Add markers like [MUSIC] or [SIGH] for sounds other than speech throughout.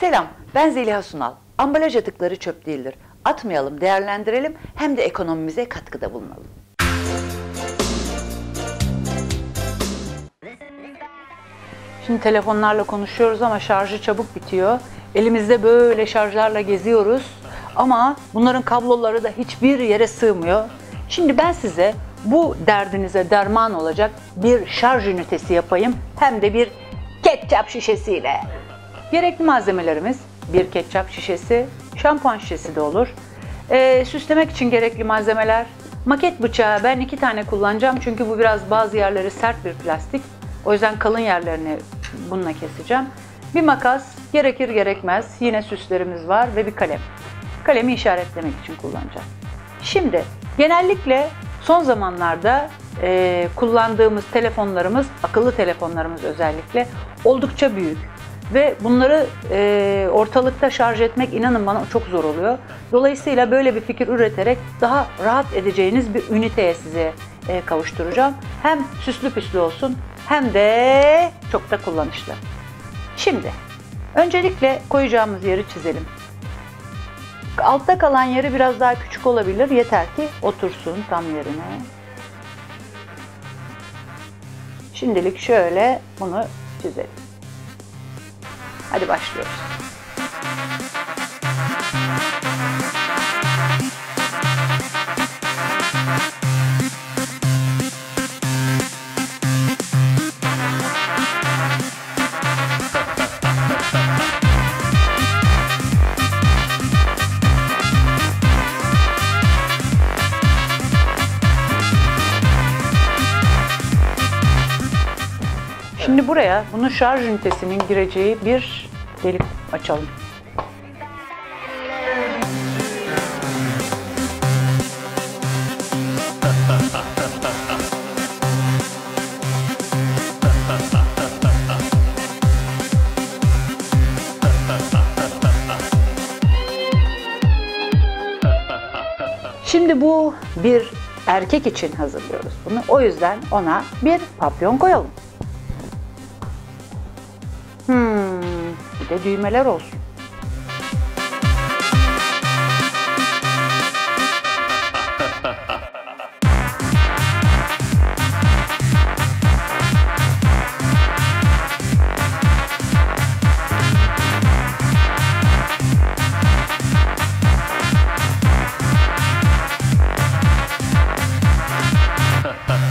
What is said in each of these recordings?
Selam, ben Zeliha Sunal. Ambalaj atıkları çöp değildir. Atmayalım, değerlendirelim hem de ekonomimize katkıda bulunalım. Şimdi telefonlarla konuşuyoruz ama şarjı çabuk bitiyor. Elimizde böyle şarjlarla geziyoruz. Ama bunların kabloları da hiçbir yere sığmıyor. Şimdi ben size bu derdinize derman olacak bir şarj ünitesi yapayım. Hem de bir ketçap şişesiyle. Gerekli malzemelerimiz bir ketçap şişesi, şampuan şişesi de olur. Ee, süslemek için gerekli malzemeler maket bıçağı ben iki tane kullanacağım çünkü bu biraz bazı yerleri sert bir plastik. O yüzden kalın yerlerini bununla keseceğim. Bir makas gerekir gerekmez yine süslerimiz var ve bir kalem. Kalemi işaretlemek için kullanacağım. Şimdi genellikle son zamanlarda e, kullandığımız telefonlarımız, akıllı telefonlarımız özellikle oldukça büyük. Ve bunları e, ortalıkta şarj etmek inanın bana çok zor oluyor. Dolayısıyla böyle bir fikir üreterek daha rahat edeceğiniz bir üniteye size e, kavuşturacağım. Hem süslü püslü olsun hem de çok da kullanışlı. Şimdi öncelikle koyacağımız yeri çizelim. Altta kalan yeri biraz daha küçük olabilir. Yeter ki otursun tam yerine. Şimdilik şöyle bunu çizelim. Hadi başlıyoruz. Şimdi buraya bunun şarj ünitesinin gireceği bir delik açalım. Şimdi bu bir erkek için hazırlıyoruz bunu. O yüzden ona bir papyon koyalım. Hmm, bir de düğmeler olsun. [LAUGHS]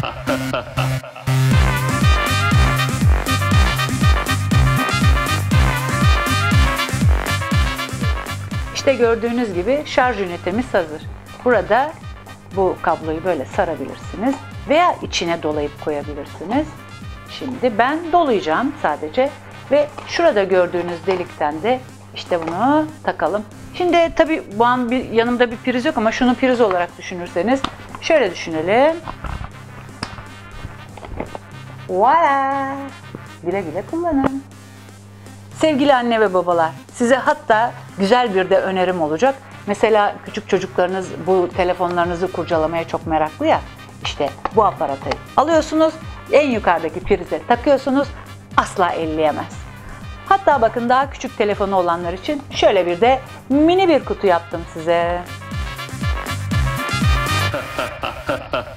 İşte gördüğünüz gibi şarj ünitemiz hazır. Burada bu kabloyu böyle sarabilirsiniz veya içine dolayıp koyabilirsiniz. Şimdi ben dolayacağım sadece ve şurada gördüğünüz delikten de işte bunu takalım. Şimdi tabii bu an bir yanımda bir priz yok ama şunu priz olarak düşünürseniz şöyle düşünelim. Voila! Güle güle kullanın. Sevgili anne ve babalar, size hatta güzel bir de önerim olacak. Mesela küçük çocuklarınız bu telefonlarınızı kurcalamaya çok meraklı ya. İşte bu aparatı alıyorsunuz, en yukarıdaki prize takıyorsunuz, asla elleyemez. Hatta bakın daha küçük telefonu olanlar için şöyle bir de mini bir kutu yaptım size. [LAUGHS]